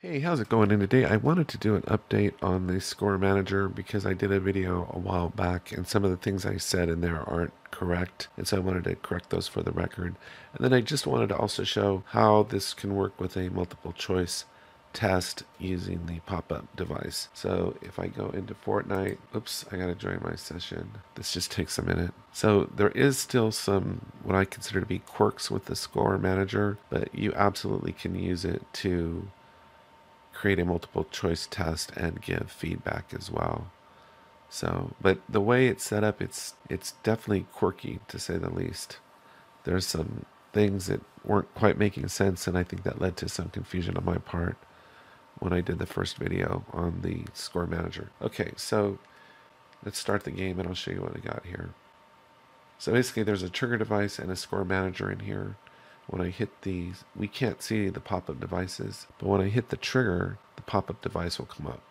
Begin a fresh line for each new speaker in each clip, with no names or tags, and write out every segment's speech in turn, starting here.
Hey, how's it going? And today I wanted to do an update on the Score Manager because I did a video a while back and some of the things I said in there aren't correct. And so I wanted to correct those for the record. And then I just wanted to also show how this can work with a multiple choice test using the pop-up device. So if I go into Fortnite, oops, I gotta join my session. This just takes a minute. So there is still some what I consider to be quirks with the Score Manager, but you absolutely can use it to create a multiple choice test and give feedback as well. So, but the way it's set up, it's it's definitely quirky to say the least. There's some things that weren't quite making sense, and I think that led to some confusion on my part when I did the first video on the score manager. Okay, so let's start the game and I'll show you what I got here. So basically there's a trigger device and a score manager in here when I hit these, we can't see the pop-up devices, but when I hit the trigger, the pop-up device will come up.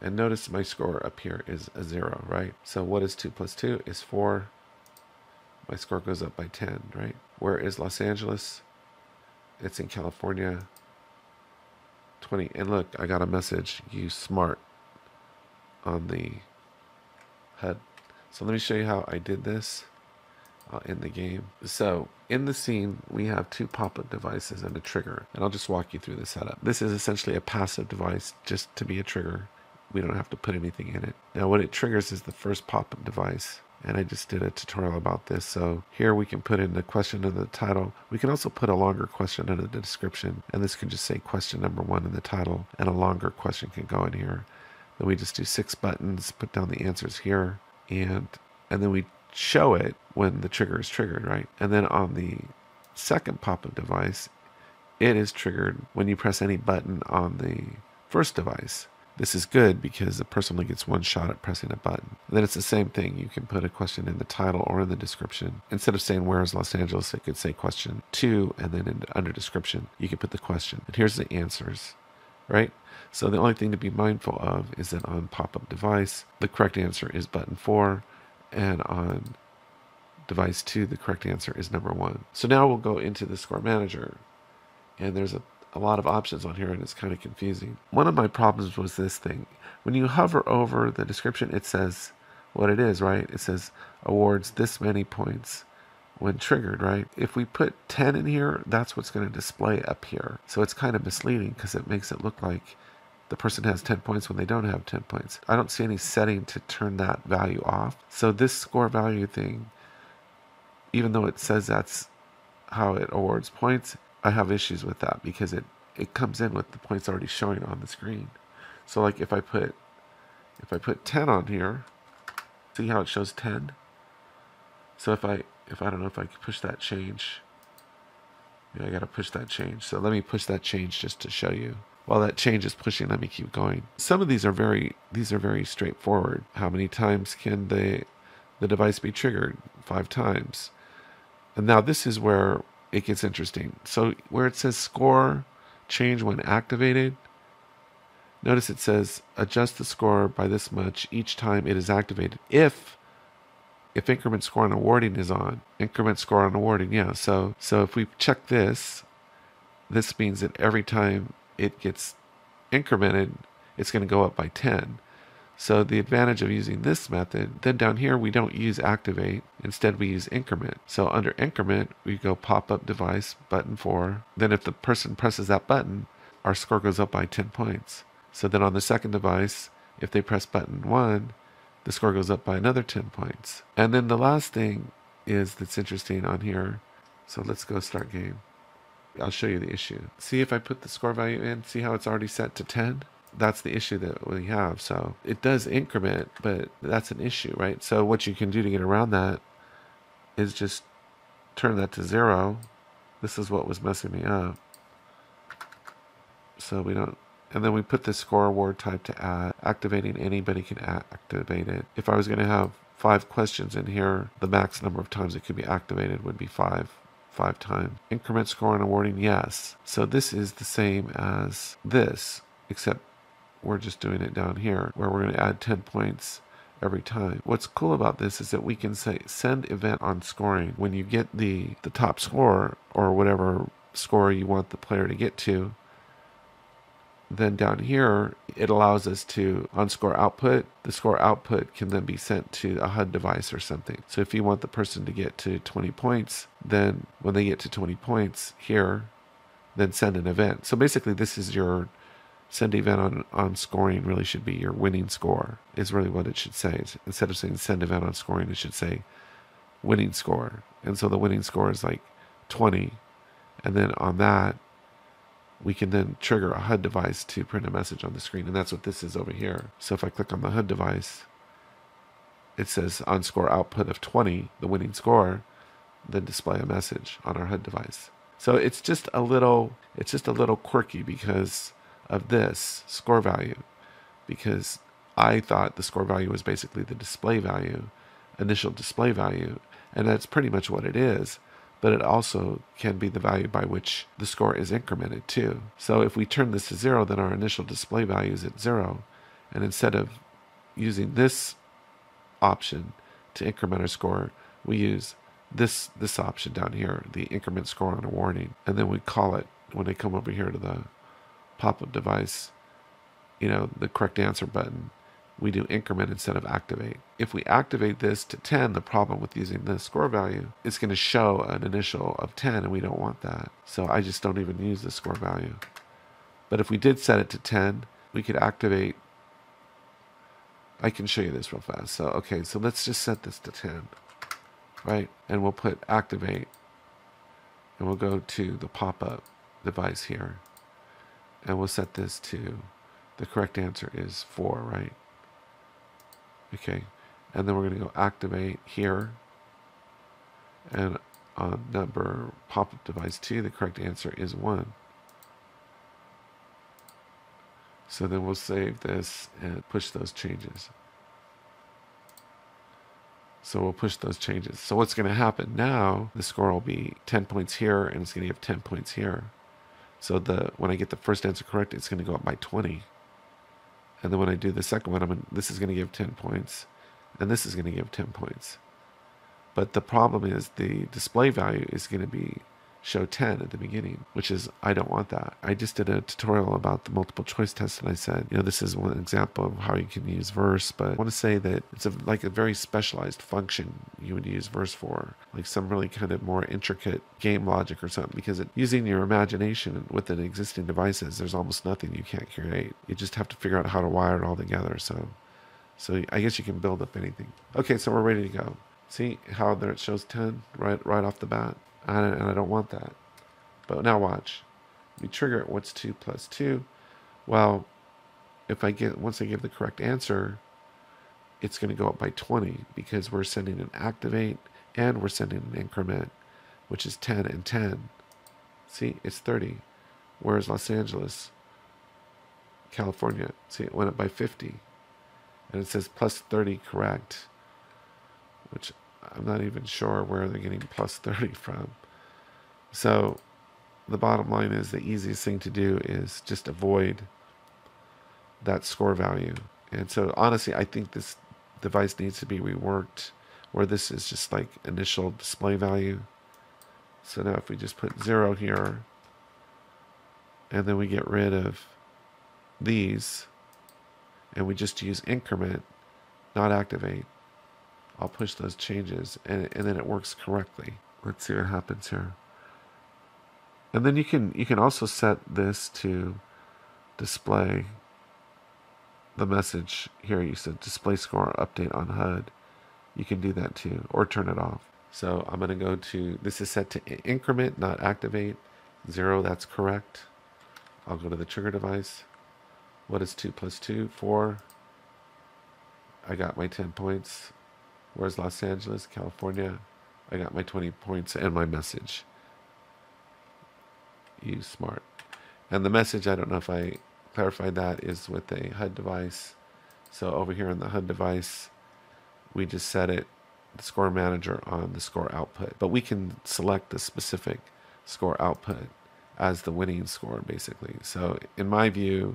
And notice my score up here is a zero, right? So what is two plus two is four. My score goes up by 10, right? Where is Los Angeles? It's in California. 20. And look, I got a message, you smart, on the HUD. So let me show you how I did this uh, in the game. So in the scene, we have two pop-up devices and a trigger, and I'll just walk you through the setup. This is essentially a passive device just to be a trigger. We don't have to put anything in it. Now what it triggers is the first pop-up device, and I just did a tutorial about this. So here we can put in the question in the title. We can also put a longer question in the description, and this can just say question number one in the title, and a longer question can go in here. Then we just do six buttons, put down the answers here, and and then we show it when the trigger is triggered, right? And then on the second pop-up device, it is triggered when you press any button on the first device. This is good because the person only gets one shot at pressing a button. And then it's the same thing. You can put a question in the title or in the description. Instead of saying where is Los Angeles, it could say question two, and then in, under description, you can put the question. And here's the answers, right? So the only thing to be mindful of is that on pop-up device, the correct answer is button four, and on device 2 the correct answer is number 1. So now we'll go into the score manager and there's a, a lot of options on here and it's kind of confusing. One of my problems was this thing. When you hover over the description it says what it is, right? It says awards this many points when triggered, right? If we put 10 in here, that's what's going to display up here. So it's kind of misleading because it makes it look like the person has 10 points when they don't have 10 points. I don't see any setting to turn that value off. So this score value thing, even though it says that's how it awards points, I have issues with that because it, it comes in with the points already showing on the screen. So like if I put if I put 10 on here, see how it shows 10? So if I if I don't know if I can push that change, yeah, I gotta push that change. So let me push that change just to show you. While that change is pushing, let me keep going. Some of these are very these are very straightforward. How many times can the the device be triggered? Five times. And now this is where it gets interesting. So where it says score change when activated, notice it says adjust the score by this much each time it is activated. If if increment score on awarding is on, increment score on awarding, yeah. So so if we check this, this means that every time it gets incremented, it's going to go up by 10. So the advantage of using this method, then down here we don't use activate, instead we use increment. So under increment, we go pop-up device, button 4. Then if the person presses that button, our score goes up by 10 points. So then on the second device, if they press button 1, the score goes up by another 10 points. And then the last thing is that's interesting on here. So let's go start game. I'll show you the issue. See if I put the score value in, see how it's already set to 10? That's the issue that we have. So it does increment, but that's an issue, right? So what you can do to get around that is just turn that to zero. This is what was messing me up. So we don't, and then we put the score award type to add. Activating anybody can activate it. If I was going to have five questions in here, the max number of times it could be activated would be five five times. Increment score and awarding, yes. So this is the same as this, except we're just doing it down here, where we're going to add 10 points every time. What's cool about this is that we can say send event on scoring. When you get the, the top score or whatever score you want the player to get to, then down here, it allows us to on score output. The score output can then be sent to a HUD device or something. So if you want the person to get to 20 points, then when they get to 20 points here, then send an event. So basically, this is your send event on, on scoring really should be your winning score is really what it should say. Instead of saying send event on scoring, it should say winning score. And so the winning score is like 20. And then on that, we can then trigger a HUD device to print a message on the screen. And that's what this is over here. So if I click on the HUD device, it says on score output of 20, the winning score, then display a message on our HUD device. So it's just a little, it's just a little quirky because of this score value, because I thought the score value was basically the display value, initial display value, and that's pretty much what it is but it also can be the value by which the score is incremented too. So if we turn this to zero, then our initial display value is at zero. And instead of using this option to increment our score, we use this this option down here, the increment score on awarding. And then we call it when they come over here to the pop-up device, you know, the correct answer button we do increment instead of activate. If we activate this to 10, the problem with using the score value is going to show an initial of 10 and we don't want that. So I just don't even use the score value. But if we did set it to 10, we could activate. I can show you this real fast. So, okay, so let's just set this to 10, right? And we'll put activate and we'll go to the pop-up device here and we'll set this to the correct answer is 4, right? Okay, and then we're going to go activate here. And on number pop-up device 2, the correct answer is 1. So then we'll save this and push those changes. So we'll push those changes. So what's going to happen now, the score will be 10 points here and it's going to give 10 points here. So the when I get the first answer correct, it's going to go up by 20. And then when I do the second one, I'm gonna, this is going to give 10 points. And this is going to give 10 points. But the problem is the display value is going to be show 10 at the beginning, which is, I don't want that. I just did a tutorial about the multiple choice test and I said, you know, this is one example of how you can use verse, but I want to say that it's a, like a very specialized function you would use verse for, like some really kind of more intricate game logic or something, because it, using your imagination within existing devices, there's almost nothing you can't create. You just have to figure out how to wire it all together. So, so I guess you can build up anything. Okay, so we're ready to go. See how there it shows 10 right right off the bat? And I don't want that. But now watch. We trigger it. What's 2 plus 2? Well, if I get, once I give the correct answer, it's going to go up by 20 because we're sending an activate and we're sending an increment, which is 10 and 10. See, it's 30. Whereas Los Angeles, California, see, it went up by 50. And it says plus 30 correct, which I'm not even sure where they're getting plus 30 from. So the bottom line is the easiest thing to do is just avoid that score value. And so honestly, I think this device needs to be reworked where this is just like initial display value. So now if we just put zero here and then we get rid of these and we just use increment, not activate, I'll push those changes and, and then it works correctly. Let's see what happens here. And then you can you can also set this to display the message here. You said display score update on HUD. You can do that too, or turn it off. So I'm going to go to, this is set to increment, not activate. Zero, that's correct. I'll go to the trigger device. What is 2 plus 2? 4. I got my 10 points. Where's Los Angeles, California? I got my 20 points and my message. You smart. And the message, I don't know if I clarified that, is with a HUD device. So over here on the HUD device, we just set it, the score manager on the score output. But we can select the specific score output as the winning score, basically. So in my view,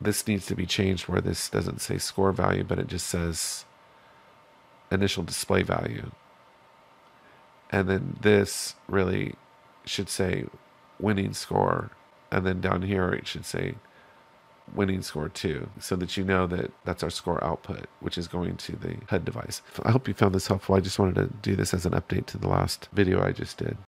this needs to be changed where this doesn't say score value, but it just says initial display value. And then this really should say winning score And then down here, it should say winning score 2 so that you know that that's our score output which is going to the HUD device. I hope you found this helpful. I just wanted to do this as an update to the last video I just did.